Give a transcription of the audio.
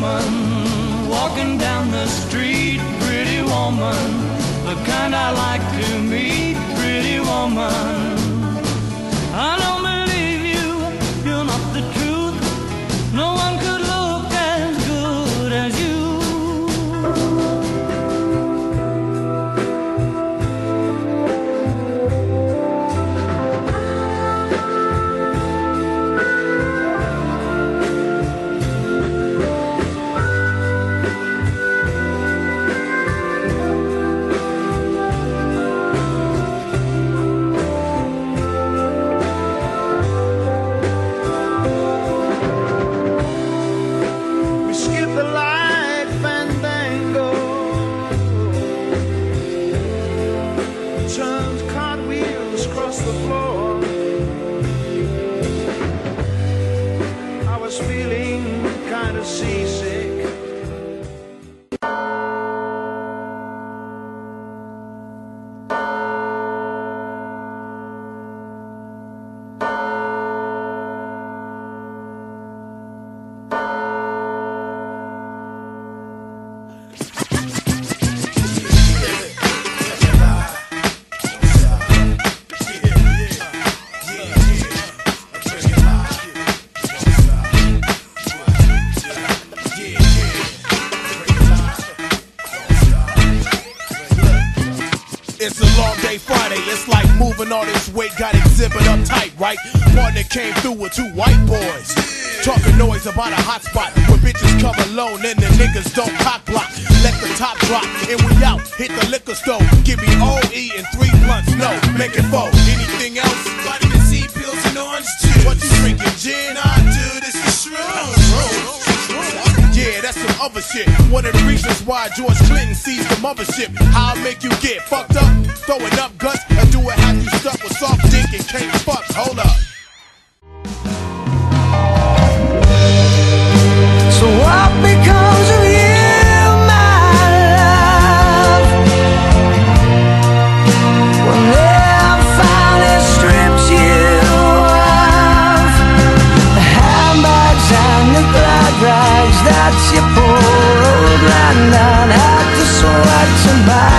woman walking down the street, pretty woman, the kind I like to meet, pretty woman. Kind of It's a long day Friday. It's like moving all this weight, got exhibit up tight, right? Partner came through with two white boys. Talking noise about a hot spot where bitches come alone and the niggas don't cock block. Let the top drop and we out. Hit the liquor store. Give me OE and three blunts. No, make it four. Other shit. One of the reasons why George Clinton seized the mothership. I'll make you get fucked up, throwing up guts, or do it have you stuck with soft rags